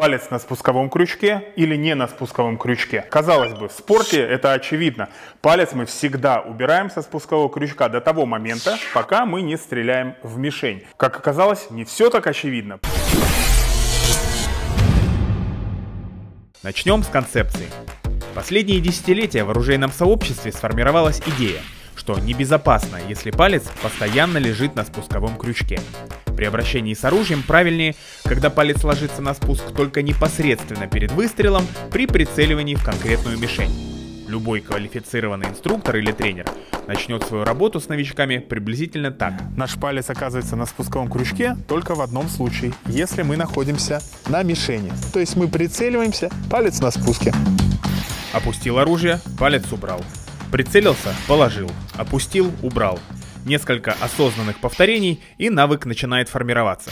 Палец на спусковом крючке или не на спусковом крючке. Казалось бы, в спорте это очевидно. Палец мы всегда убираем со спускового крючка до того момента, пока мы не стреляем в мишень. Как оказалось, не все так очевидно. Начнем с концепции. Последние десятилетия в оружейном сообществе сформировалась идея, что небезопасно, если палец постоянно лежит на спусковом крючке. При обращении с оружием правильнее, когда палец ложится на спуск только непосредственно перед выстрелом при прицеливании в конкретную мишень. Любой квалифицированный инструктор или тренер начнет свою работу с новичками приблизительно так. Наш палец оказывается на спусковом крючке только в одном случае, если мы находимся на мишени. То есть мы прицеливаемся, палец на спуске. Опустил оружие, палец убрал. Прицелился, положил. Опустил, убрал несколько осознанных повторений, и навык начинает формироваться.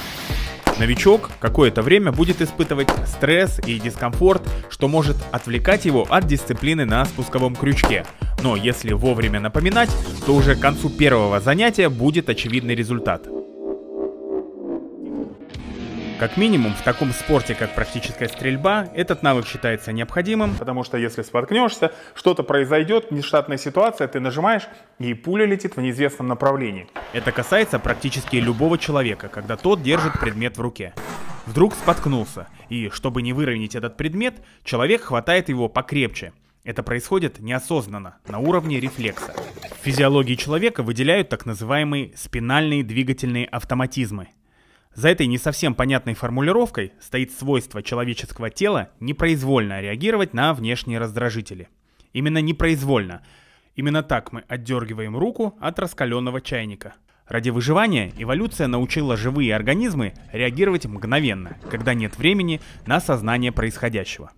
Новичок какое-то время будет испытывать стресс и дискомфорт, что может отвлекать его от дисциплины на спусковом крючке. Но если вовремя напоминать, то уже к концу первого занятия будет очевидный результат. Как минимум, в таком спорте, как практическая стрельба, этот навык считается необходимым. Потому что если споткнешься, что-то произойдет, нештатная ситуация, ты нажимаешь, и пуля летит в неизвестном направлении. Это касается практически любого человека, когда тот держит предмет в руке. Вдруг споткнулся, и чтобы не выровнять этот предмет, человек хватает его покрепче. Это происходит неосознанно, на уровне рефлекса. В физиологии человека выделяют так называемые спинальные двигательные автоматизмы – за этой не совсем понятной формулировкой стоит свойство человеческого тела непроизвольно реагировать на внешние раздражители. Именно непроизвольно. Именно так мы отдергиваем руку от раскаленного чайника. Ради выживания эволюция научила живые организмы реагировать мгновенно, когда нет времени на осознание происходящего.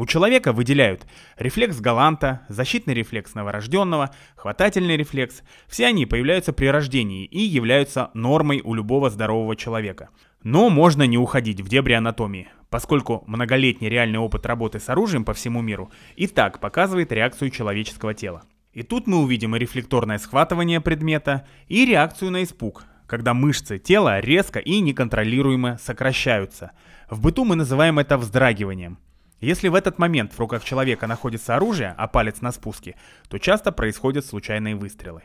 У человека выделяют рефлекс галанта, защитный рефлекс новорожденного, хватательный рефлекс. Все они появляются при рождении и являются нормой у любого здорового человека. Но можно не уходить в дебри анатомии, поскольку многолетний реальный опыт работы с оружием по всему миру и так показывает реакцию человеческого тела. И тут мы увидим и рефлекторное схватывание предмета, и реакцию на испуг, когда мышцы тела резко и неконтролируемо сокращаются. В быту мы называем это вздрагиванием – если в этот момент в руках человека находится оружие, а палец на спуске, то часто происходят случайные выстрелы.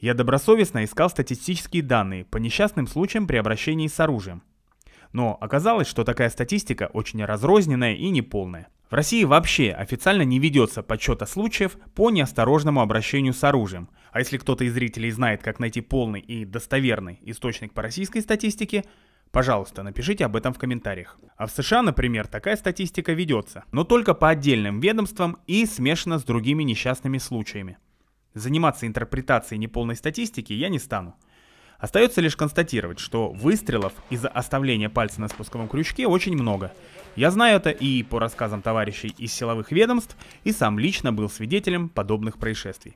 Я добросовестно искал статистические данные по несчастным случаям при обращении с оружием. Но оказалось, что такая статистика очень разрозненная и неполная. В России вообще официально не ведется подсчета случаев по неосторожному обращению с оружием. А если кто-то из зрителей знает, как найти полный и достоверный источник по российской статистике, Пожалуйста, напишите об этом в комментариях. А в США, например, такая статистика ведется, но только по отдельным ведомствам и смешана с другими несчастными случаями. Заниматься интерпретацией неполной статистики я не стану. Остается лишь констатировать, что выстрелов из-за оставления пальца на спусковом крючке очень много. Я знаю это и по рассказам товарищей из силовых ведомств, и сам лично был свидетелем подобных происшествий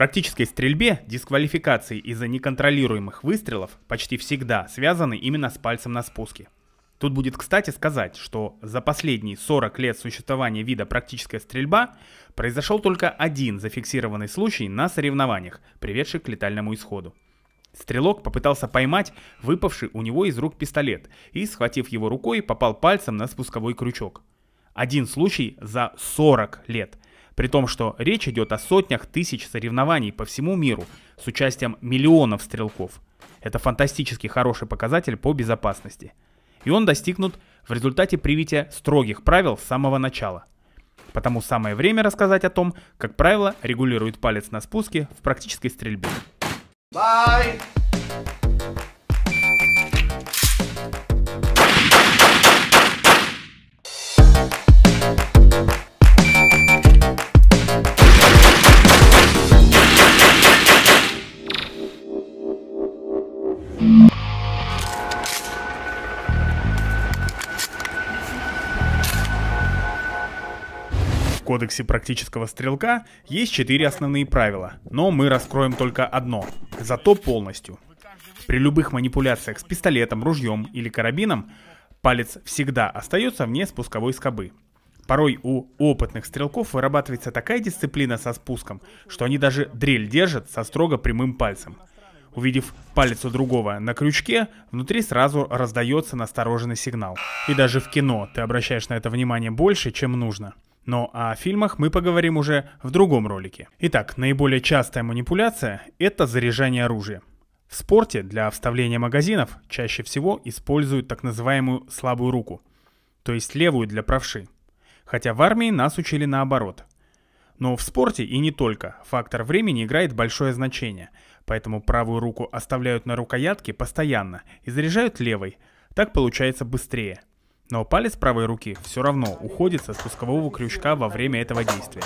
практической стрельбе дисквалификации из-за неконтролируемых выстрелов почти всегда связаны именно с пальцем на спуске. Тут будет кстати сказать, что за последние 40 лет существования вида практическая стрельба произошел только один зафиксированный случай на соревнованиях, приведший к летальному исходу. Стрелок попытался поймать выпавший у него из рук пистолет и, схватив его рукой, попал пальцем на спусковой крючок. Один случай за 40 лет – при том, что речь идет о сотнях тысяч соревнований по всему миру с участием миллионов стрелков. Это фантастически хороший показатель по безопасности. И он достигнут в результате привития строгих правил с самого начала. Потому самое время рассказать о том, как правило регулирует палец на спуске в практической стрельбе. Bye. Кодексе практического стрелка есть четыре основные правила, но мы раскроем только одно, зато полностью. При любых манипуляциях с пистолетом, ружьем или карабином палец всегда остается вне спусковой скобы. Порой у опытных стрелков вырабатывается такая дисциплина со спуском, что они даже дрель держат со строго прямым пальцем. Увидев палец у другого на крючке, внутри сразу раздается настороженный сигнал. И даже в кино ты обращаешь на это внимание больше, чем нужно. Но о фильмах мы поговорим уже в другом ролике. Итак, наиболее частая манипуляция – это заряжание оружия. В спорте для вставления магазинов чаще всего используют так называемую слабую руку, то есть левую для правши. Хотя в армии нас учили наоборот. Но в спорте и не только фактор времени играет большое значение, поэтому правую руку оставляют на рукоятке постоянно и заряжают левой. Так получается быстрее. Но палец правой руки все равно уходит со спускового крючка во время этого действия.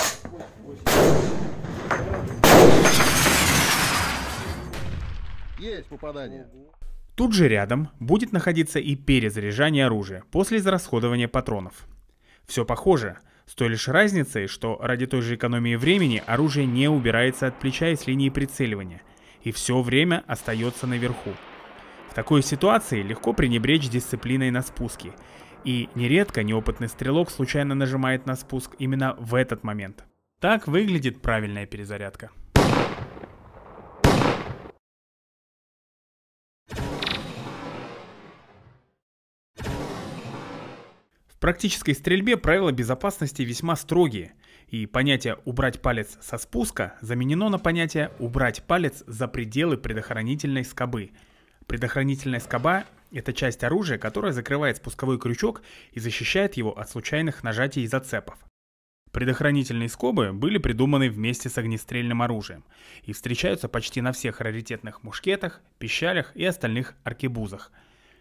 Есть попадание. Тут же рядом будет находиться и перезаряжание оружия после израсходования патронов. Все похоже, с той лишь разницей, что ради той же экономии времени оружие не убирается от плеча и с линии прицеливания, и все время остается наверху. В такой ситуации легко пренебречь дисциплиной на спуске, и нередко неопытный стрелок случайно нажимает на спуск именно в этот момент. Так выглядит правильная перезарядка. практической стрельбе правила безопасности весьма строгие, и понятие «убрать палец со спуска» заменено на понятие «убрать палец за пределы предохранительной скобы». Предохранительная скоба – это часть оружия, которая закрывает спусковой крючок и защищает его от случайных нажатий и зацепов. Предохранительные скобы были придуманы вместе с огнестрельным оружием и встречаются почти на всех раритетных мушкетах, пищалях и остальных аркебузах.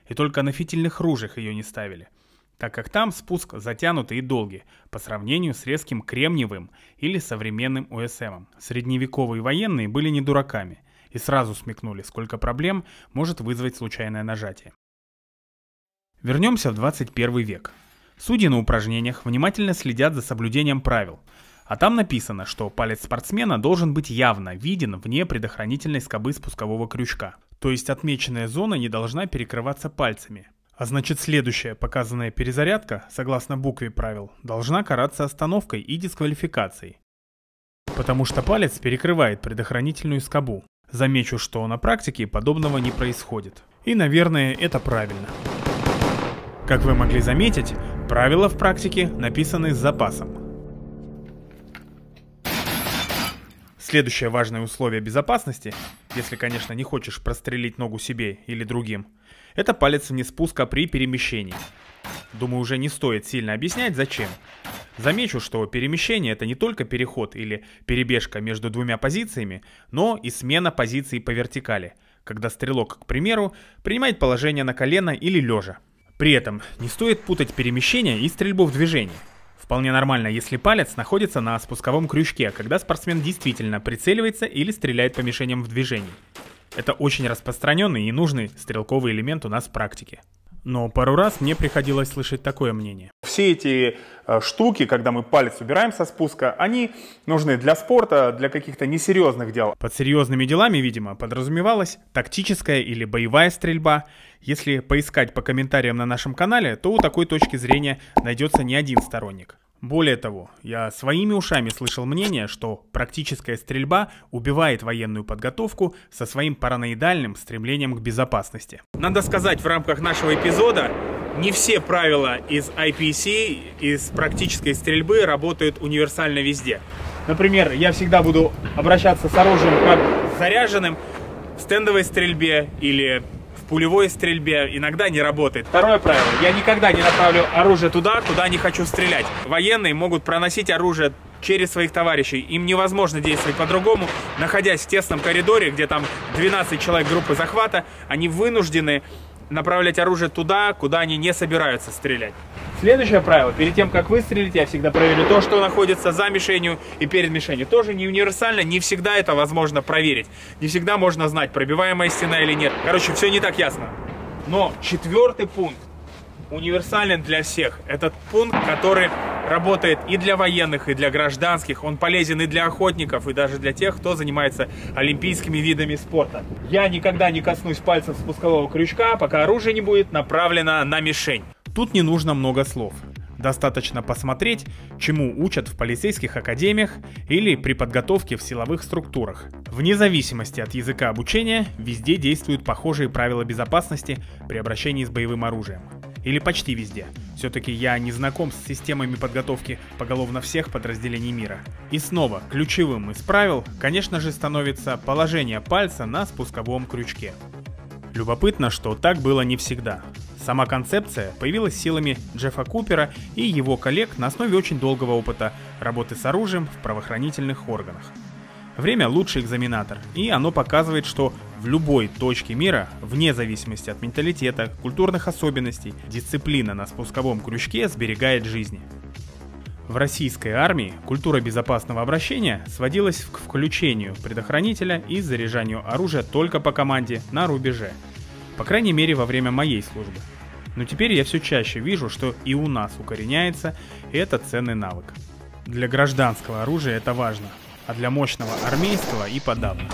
И только на фитильных ружьях ее не ставили – так как там спуск затянутый и долгий, по сравнению с резким кремниевым или современным УСМом. Средневековые военные были не дураками и сразу смекнули, сколько проблем может вызвать случайное нажатие. Вернемся в 21 век. Судьи на упражнениях внимательно следят за соблюдением правил, а там написано, что палец спортсмена должен быть явно виден вне предохранительной скобы спускового крючка. То есть отмеченная зона не должна перекрываться пальцами, а значит следующая показанная перезарядка, согласно букве правил, должна караться остановкой и дисквалификацией. Потому что палец перекрывает предохранительную скобу. Замечу, что на практике подобного не происходит. И, наверное, это правильно. Как вы могли заметить, правила в практике написаны с запасом. Следующее важное условие безопасности, если, конечно, не хочешь прострелить ногу себе или другим – это палец вне спуска при перемещении. Думаю, уже не стоит сильно объяснять, зачем. Замечу, что перемещение это не только переход или перебежка между двумя позициями, но и смена позиции по вертикали, когда стрелок, к примеру, принимает положение на колено или лежа. При этом не стоит путать перемещение и стрельбу в движении. Вполне нормально, если палец находится на спусковом крючке, когда спортсмен действительно прицеливается или стреляет по мишеням в движении. Это очень распространенный и нужный стрелковый элемент у нас в практике. Но пару раз мне приходилось слышать такое мнение. Все эти э, штуки, когда мы палец убираем со спуска, они нужны для спорта, для каких-то несерьезных дел. Под серьезными делами, видимо, подразумевалась тактическая или боевая стрельба. Если поискать по комментариям на нашем канале, то у такой точки зрения найдется не один сторонник. Более того, я своими ушами слышал мнение, что практическая стрельба убивает военную подготовку со своим параноидальным стремлением к безопасности. Надо сказать, в рамках нашего эпизода не все правила из IPC, из практической стрельбы работают универсально везде. Например, я всегда буду обращаться с оружием как заряженным в стендовой стрельбе или пулевой стрельбе иногда не работает. Второе правило. Я никогда не направлю оружие туда, куда не хочу стрелять. Военные могут проносить оружие через своих товарищей. Им невозможно действовать по-другому. Находясь в тесном коридоре, где там 12 человек группы захвата, они вынуждены направлять оружие туда, куда они не собираются стрелять. Следующее правило. Перед тем, как выстрелить, я всегда проверю то, что находится за мишенью и перед мишенью. Тоже не универсально, не всегда это возможно проверить. Не всегда можно знать, пробиваемая стена или нет. Короче, все не так ясно. Но четвертый пункт универсален для всех. Этот пункт, который работает и для военных, и для гражданских. Он полезен и для охотников, и даже для тех, кто занимается олимпийскими видами спорта. Я никогда не коснусь пальцев спускового крючка, пока оружие не будет направлено на мишень. Тут не нужно много слов. Достаточно посмотреть, чему учат в полицейских академиях или при подготовке в силовых структурах. Вне зависимости от языка обучения, везде действуют похожие правила безопасности при обращении с боевым оружием. Или почти везде. Все-таки я не знаком с системами подготовки поголовно всех подразделений мира. И снова, ключевым из правил, конечно же, становится положение пальца на спусковом крючке. Любопытно, что так было не всегда. Сама концепция появилась силами Джеффа Купера и его коллег на основе очень долгого опыта работы с оружием в правоохранительных органах. Время лучший экзаменатор, и оно показывает, что в любой точке мира, вне зависимости от менталитета, культурных особенностей, дисциплина на спусковом крючке сберегает жизни. В российской армии культура безопасного обращения сводилась к включению предохранителя и заряжанию оружия только по команде на рубеже. По крайней мере во время моей службы. Но теперь я все чаще вижу, что и у нас укореняется этот ценный навык. Для гражданского оружия это важно, а для мощного армейского и подавно.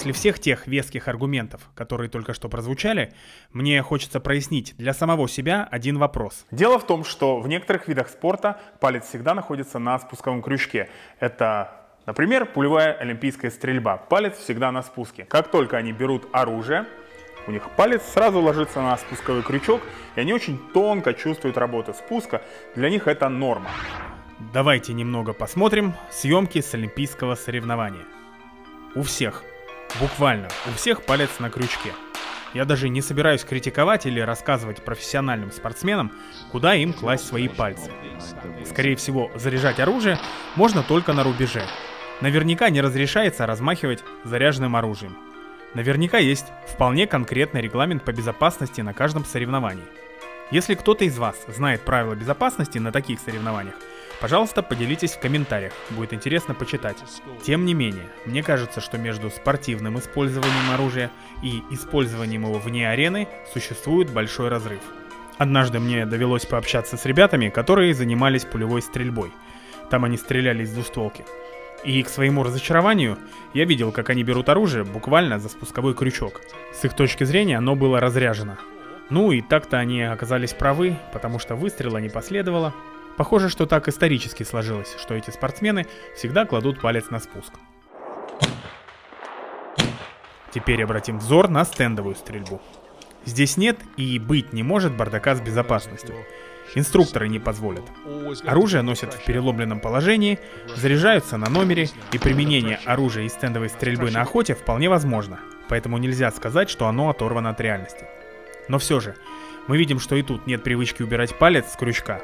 После всех тех веских аргументов, которые только что прозвучали, мне хочется прояснить для самого себя один вопрос. Дело в том, что в некоторых видах спорта палец всегда находится на спусковом крючке. Это Например, пулевая олимпийская стрельба. Палец всегда на спуске. Как только они берут оружие, у них палец сразу ложится на спусковой крючок, и они очень тонко чувствуют работу спуска. Для них это норма. Давайте немного посмотрим съемки с олимпийского соревнования. У всех Буквально, у всех палец на крючке. Я даже не собираюсь критиковать или рассказывать профессиональным спортсменам, куда им класть свои пальцы. Скорее всего, заряжать оружие можно только на рубеже. Наверняка не разрешается размахивать заряженным оружием. Наверняка есть вполне конкретный регламент по безопасности на каждом соревновании. Если кто-то из вас знает правила безопасности на таких соревнованиях, Пожалуйста, поделитесь в комментариях, будет интересно почитать. Тем не менее, мне кажется, что между спортивным использованием оружия и использованием его вне арены существует большой разрыв. Однажды мне довелось пообщаться с ребятами, которые занимались пулевой стрельбой. Там они стреляли из двустволки. И к своему разочарованию я видел, как они берут оружие буквально за спусковой крючок. С их точки зрения оно было разряжено. Ну и так-то они оказались правы, потому что выстрела не последовало, Похоже, что так исторически сложилось, что эти спортсмены всегда кладут палец на спуск. Теперь обратим взор на стендовую стрельбу. Здесь нет и быть не может бардака с безопасностью. Инструкторы не позволят. Оружие носят в переломленном положении, заряжаются на номере, и применение оружия и стендовой стрельбы на охоте вполне возможно, поэтому нельзя сказать, что оно оторвано от реальности. Но все же, мы видим, что и тут нет привычки убирать палец с крючка,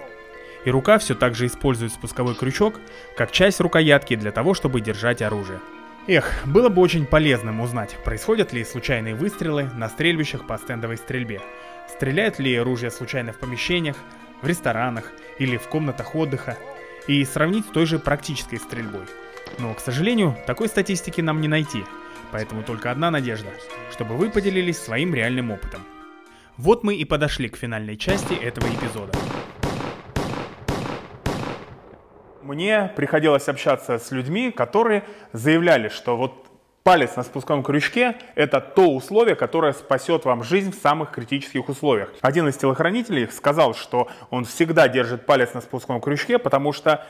и рука все так же использует спусковой крючок как часть рукоятки для того, чтобы держать оружие. Эх, было бы очень полезным узнать, происходят ли случайные выстрелы на стрельбищах по стендовой стрельбе. Стреляют ли оружие случайно в помещениях, в ресторанах или в комнатах отдыха. И сравнить с той же практической стрельбой. Но, к сожалению, такой статистики нам не найти. Поэтому только одна надежда, чтобы вы поделились своим реальным опытом. Вот мы и подошли к финальной части этого эпизода. Мне приходилось общаться с людьми, которые заявляли, что вот палец на спусковом крючке – это то условие, которое спасет вам жизнь в самых критических условиях. Один из телохранителей сказал, что он всегда держит палец на спусковом крючке, потому что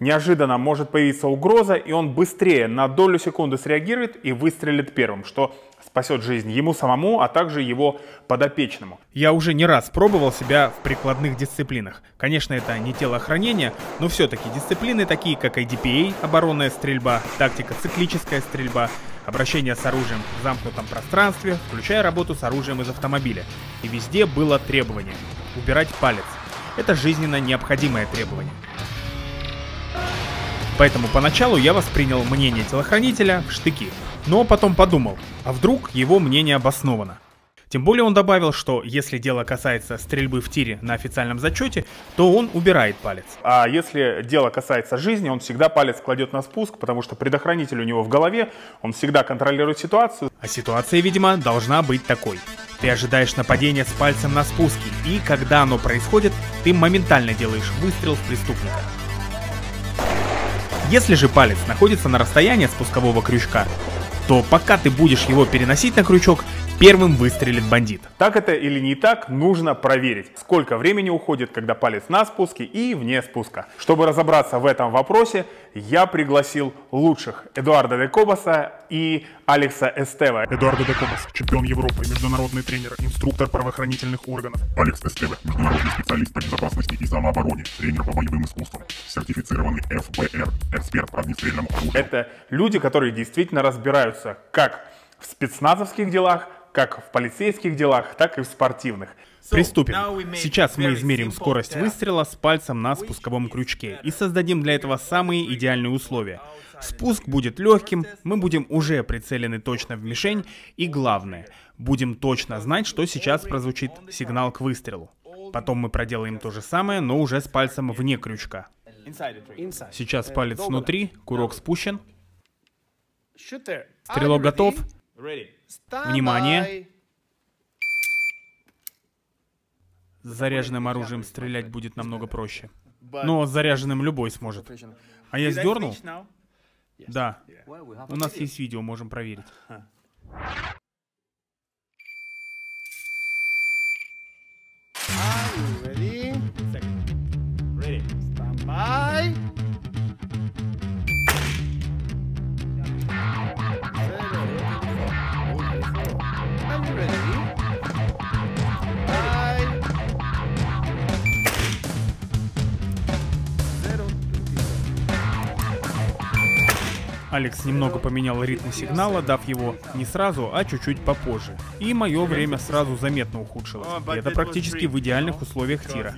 неожиданно может появиться угроза, и он быстрее на долю секунды среагирует и выстрелит первым, что спасет жизнь ему самому, а также его подопечному. Я уже не раз пробовал себя в прикладных дисциплинах. Конечно, это не телоохранение, но все-таки дисциплины такие, как IDPA, оборонная стрельба, тактика циклическая стрельба, обращение с оружием в замкнутом пространстве, включая работу с оружием из автомобиля. И везде было требование – убирать палец. Это жизненно необходимое требование. Поэтому поначалу я воспринял мнение телохранителя в штыки. Но потом подумал, а вдруг его мнение обосновано? Тем более он добавил, что если дело касается стрельбы в тире на официальном зачете, то он убирает палец. А если дело касается жизни, он всегда палец кладет на спуск, потому что предохранитель у него в голове, он всегда контролирует ситуацию. А ситуация, видимо, должна быть такой. Ты ожидаешь нападения с пальцем на спуске, и когда оно происходит, ты моментально делаешь выстрел в преступника. Если же палец находится на расстоянии спускового крючка, то пока ты будешь его переносить на крючок, первым выстрелит бандит. Так это или не так, нужно проверить, сколько времени уходит, когда палец на спуске и вне спуска. Чтобы разобраться в этом вопросе, я пригласил лучших Эдуарда Декобаса и Алекса Эстева. Эдуардо Декобас, чемпион Европы, международный тренер, инструктор правоохранительных органов. Алекс Эстеве, международный специалист по безопасности и самообороне, тренер по боевым искусствам, сертифицированный ФБР, эксперт по огнестрельному оружию. Это люди, которые действительно разбираются как в спецназовских делах, как в полицейских делах, так и в спортивных. Приступим. Сейчас мы измерим скорость выстрела с пальцем на спусковом крючке и создадим для этого самые идеальные условия. Спуск будет легким, мы будем уже прицелены точно в мишень и главное, будем точно знать, что сейчас прозвучит сигнал к выстрелу. Потом мы проделаем то же самое, но уже с пальцем вне крючка. Сейчас палец внутри, курок спущен. Стрелок готов. Внимание. С заряженным оружием стрелять будет намного проще. Но с заряженным любой сможет. А я сдернул? Да. У нас есть видео, можем проверить. Алекс немного поменял ритм сигнала, дав его не сразу, а чуть-чуть попозже. И мое время сразу заметно ухудшилось. И это практически в идеальных условиях тира.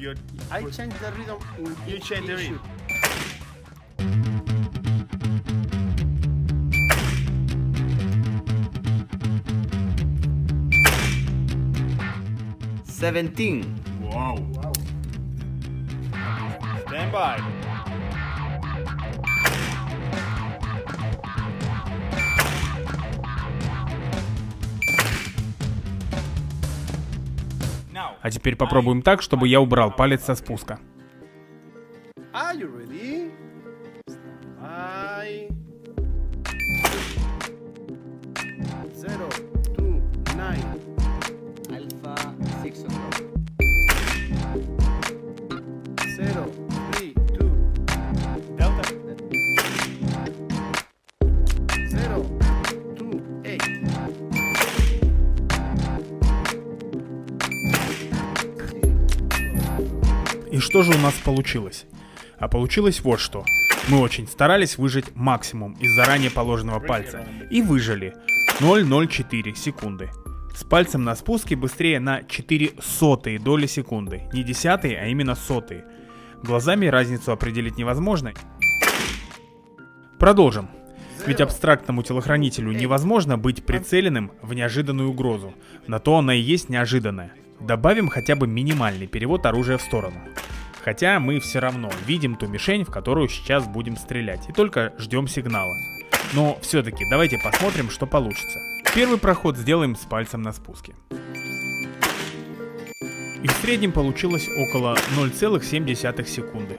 Seventeen. Вау. Stand by. А теперь попробуем так, чтобы я убрал палец со спуска. Zero, что же у нас получилось? А получилось вот что. Мы очень старались выжать максимум из заранее положенного пальца. И выжили 0,04 секунды. С пальцем на спуске быстрее на 4 сотые доли секунды. Не десятые, а именно сотые. Глазами разницу определить невозможно. Продолжим. Ведь абстрактному телохранителю невозможно быть прицеленным в неожиданную угрозу. На то она и есть неожиданная. Добавим хотя бы минимальный перевод оружия в сторону. Хотя мы все равно видим ту мишень, в которую сейчас будем стрелять, и только ждем сигнала. Но все-таки давайте посмотрим, что получится. Первый проход сделаем с пальцем на спуске. И в среднем получилось около 0,7 секунды.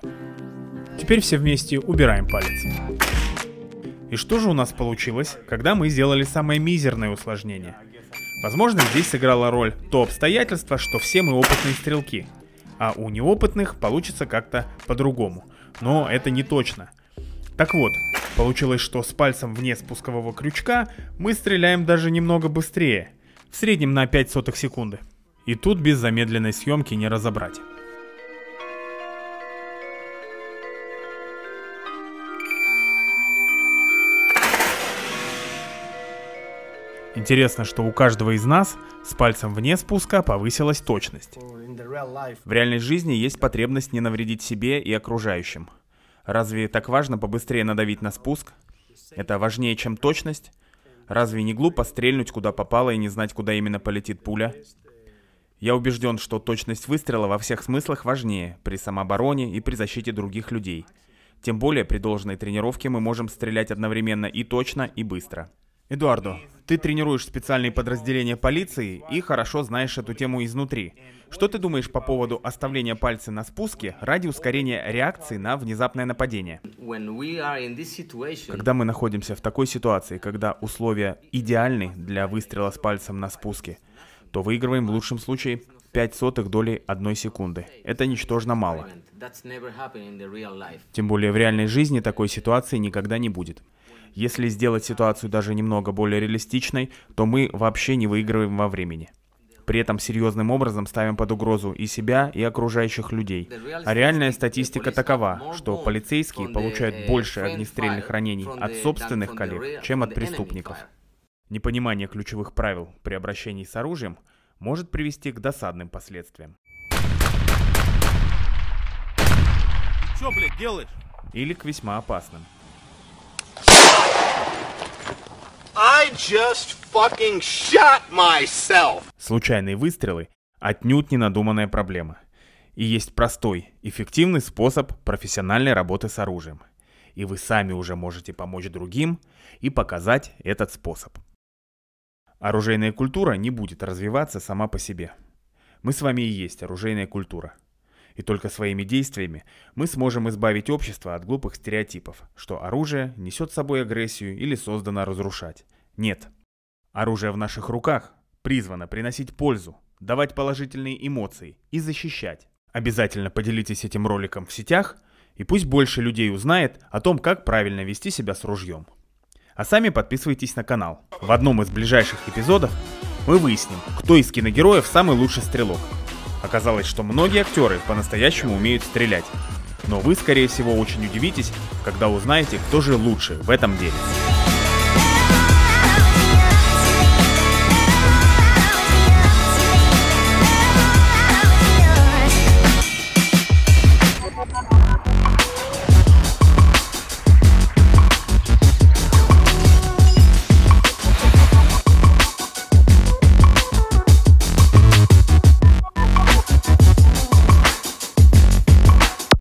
Теперь все вместе убираем палец. И что же у нас получилось, когда мы сделали самое мизерное усложнение? Возможно, здесь сыграла роль то обстоятельство, что все мы опытные стрелки, а у неопытных получится как-то по-другому. Но это не точно. Так вот, получилось, что с пальцем вне спускового крючка мы стреляем даже немного быстрее, в среднем на 5 сотых секунды. И тут без замедленной съемки не разобрать. Интересно, что у каждого из нас с пальцем вне спуска повысилась точность. В реальной жизни есть потребность не навредить себе и окружающим. Разве так важно побыстрее надавить на спуск? Это важнее, чем точность? Разве не глупо стрельнуть куда попало и не знать, куда именно полетит пуля? Я убежден, что точность выстрела во всех смыслах важнее при самообороне и при защите других людей. Тем более при должной тренировке мы можем стрелять одновременно и точно, и быстро. Эдуардо, ты тренируешь специальные подразделения полиции и хорошо знаешь эту тему изнутри. Что ты думаешь по поводу оставления пальца на спуске ради ускорения реакции на внезапное нападение? Когда мы находимся в такой ситуации, когда условия идеальны для выстрела с пальцем на спуске, то выигрываем в лучшем случае 5 сотых доли одной секунды. Это ничтожно мало. Тем более в реальной жизни такой ситуации никогда не будет. Если сделать ситуацию даже немного более реалистичной, то мы вообще не выигрываем во времени. При этом серьезным образом ставим под угрозу и себя, и окружающих людей. А реальная статистика такова, что полицейские получают больше огнестрельных ранений от собственных коллег, чем от преступников. Непонимание ключевых правил при обращении с оружием может привести к досадным последствиям. Что, блядь, делаешь? Или к весьма опасным. I just fucking shot myself. Случайные выстрелы – отнюдь не надуманная проблема. И есть простой, эффективный способ профессиональной работы с оружием. И вы сами уже можете помочь другим и показать этот способ. Оружейная культура не будет развиваться сама по себе. Мы с вами и есть оружейная культура. И только своими действиями мы сможем избавить общество от глупых стереотипов, что оружие несет с собой агрессию или создано разрушать. Нет. Оружие в наших руках призвано приносить пользу, давать положительные эмоции и защищать. Обязательно поделитесь этим роликом в сетях, и пусть больше людей узнает о том, как правильно вести себя с ружьем. А сами подписывайтесь на канал. В одном из ближайших эпизодов мы выясним, кто из киногероев самый лучший стрелок. Оказалось, что многие актеры по-настоящему умеют стрелять. Но вы, скорее всего, очень удивитесь, когда узнаете, кто же лучше в этом деле.